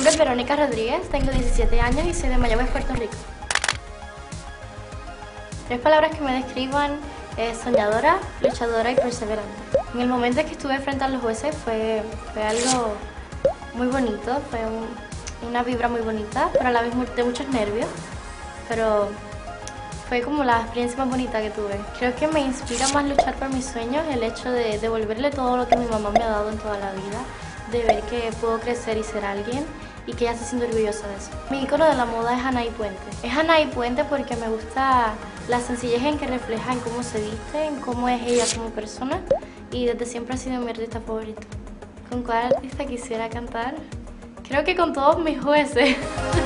nombre es Verónica Rodríguez, tengo 17 años y soy de Mayagüez, Puerto Rico. Tres palabras que me describan es soñadora, luchadora y perseverante. En el momento en que estuve frente a los jueces fue, fue algo muy bonito, fue una vibra muy bonita, pero a la vez de muchos nervios, pero fue como la experiencia más bonita que tuve. Creo que me inspira más luchar por mis sueños el hecho de devolverle todo lo que mi mamá me ha dado en toda la vida, de ver que puedo crecer y ser alguien y que ella se siente orgullosa de eso. Mi icono de la moda es Anaí Puente. Es Anaí Puente porque me gusta la sencillez en que refleja en cómo se viste, en cómo es ella como persona y desde siempre ha sido mi artista favorito. ¿Con cuál artista quisiera cantar? Creo que con todos mis jueces.